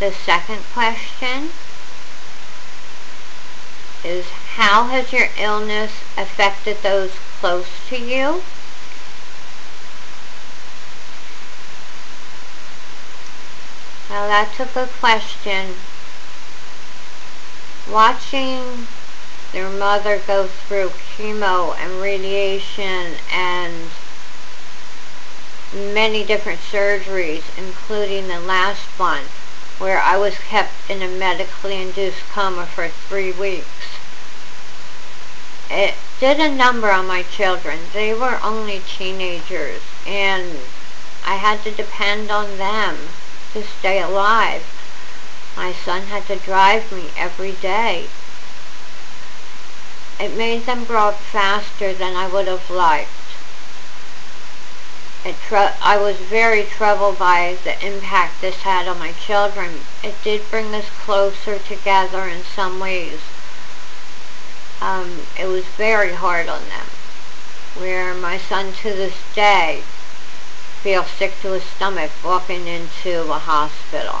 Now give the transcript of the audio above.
The second question is how has your illness affected those close to you? Now that's a good question. Watching their mother go through chemo and radiation and many different surgeries, including the last one, where I was kept in a medically induced coma for three weeks. It did a number on my children. They were only teenagers, and I had to depend on them to stay alive. My son had to drive me every day. It made them grow up faster than I would have liked. I was very troubled by the impact this had on my children. It did bring us closer together in some ways. Um, it was very hard on them. Where my son to this day feels sick to his stomach walking into a hospital.